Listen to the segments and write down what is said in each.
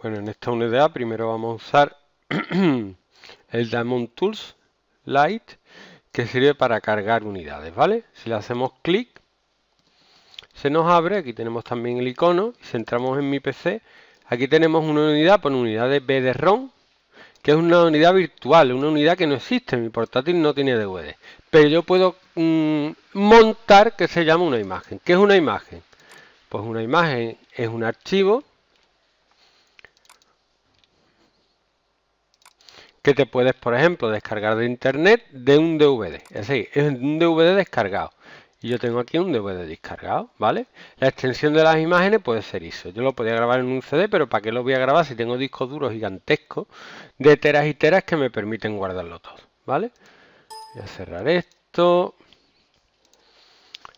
Bueno, en esta unidad primero vamos a usar el Diamond Tools Lite que sirve para cargar unidades, ¿vale? Si le hacemos clic, se nos abre, aquí tenemos también el icono, y si entramos en mi PC, aquí tenemos una unidad por unidad de BD-ROM, que es una unidad virtual, una unidad que no existe, mi portátil no tiene DVD, pero yo puedo mm, montar que se llama una imagen. ¿Qué es una imagen? Pues una imagen es un archivo que te puedes, por ejemplo, descargar de internet de un DVD. Es decir, es un DVD descargado. Y yo tengo aquí un DVD descargado, ¿vale? La extensión de las imágenes puede ser eso. Yo lo podría grabar en un CD, pero ¿para qué lo voy a grabar si tengo discos duros gigantescos de teras y teras que me permiten guardarlo todo, ¿vale? Voy a cerrar esto.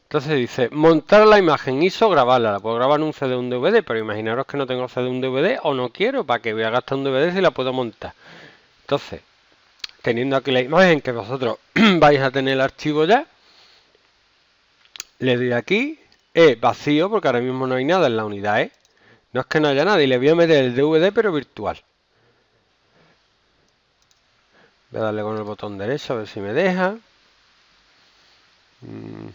Entonces dice, montar la imagen ISO, grabarla. La puedo grabar en un CD o un DVD, pero imaginaros que no tengo CD un DVD o no quiero, ¿para que voy a gastar un DVD si la puedo montar? Entonces, teniendo aquí la imagen que vosotros vais a tener el archivo ya, le doy aquí, E vacío, porque ahora mismo no hay nada en la unidad E. No es que no haya nada, y le voy a meter el DVD, pero virtual. Voy a darle con el botón derecho a ver si me deja. Mm.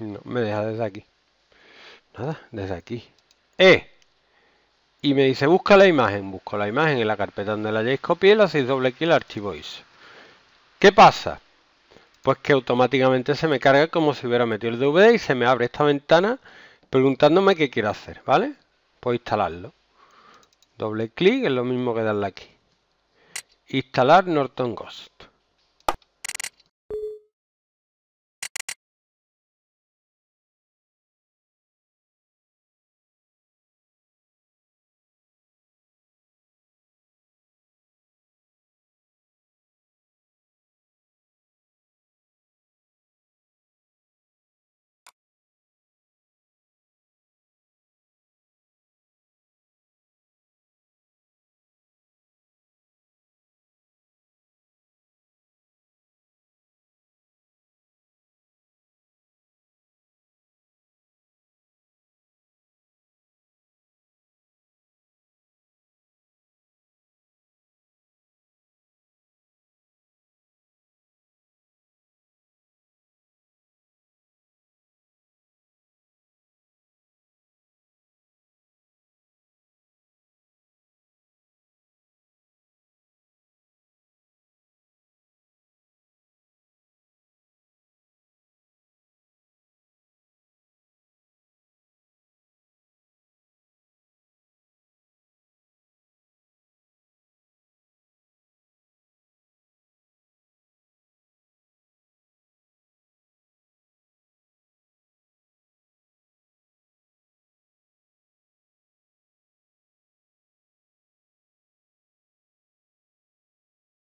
No, me deja desde aquí. Nada, desde aquí. E y me dice busca la imagen. Busco la imagen en la carpeta donde la hayáis copiado y le hacéis doble clic el archivo ISO. ¿Qué pasa? Pues que automáticamente se me carga como si hubiera metido el DVD y se me abre esta ventana preguntándome qué quiero hacer, ¿vale? Puedo instalarlo. Doble clic, es lo mismo que darle aquí. Instalar Norton Ghost.